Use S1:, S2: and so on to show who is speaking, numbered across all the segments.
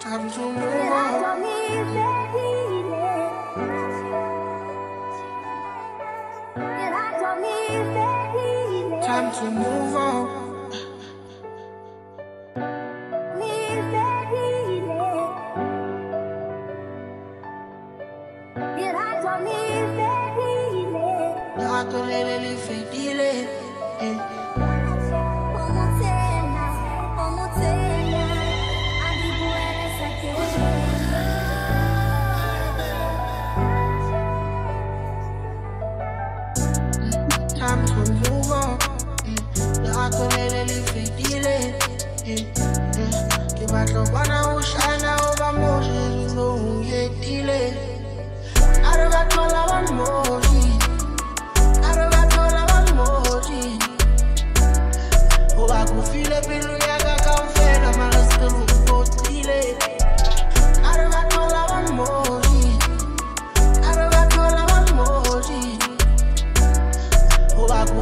S1: Time to move on. Time to move Yo a tu rebeli fedile, eh.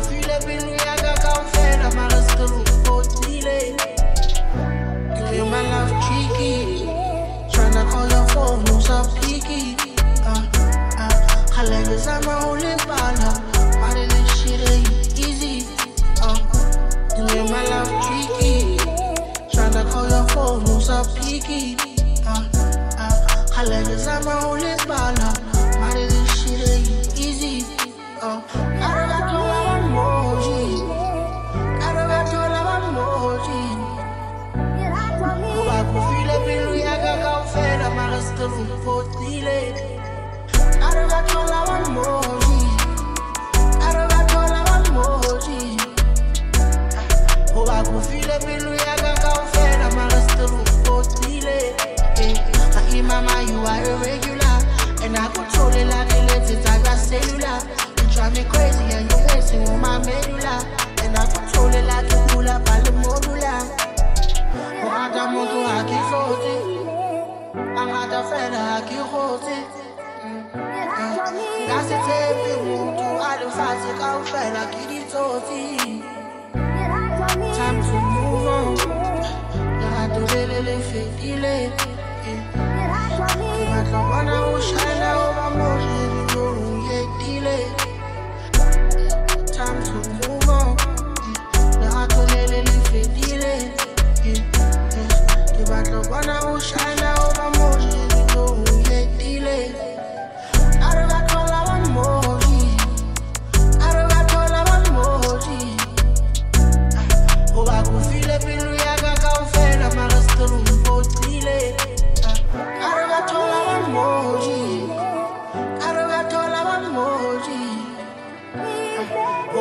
S1: Still upotile. My love cheeky. Tryna call your phone, no so picky. Uh, uh, Khaled is on my holy bala. Why did this my love tricky. Tryna call your phone, no so picky. Uh, uh, my. Why did this shit ain't easy? Uh, I don't got no love on emoji. I don't got no love on emoji. Oba kufile pilu ya kaka ufela mara still upotile. Eh, Hey, mama, you are. And I control I cellular. You drive me crazy and you messing with my medulla. And I control it like Angata fela akihoti Ngasithembi muntu alifazi kawufela kilitsotsi Time to move on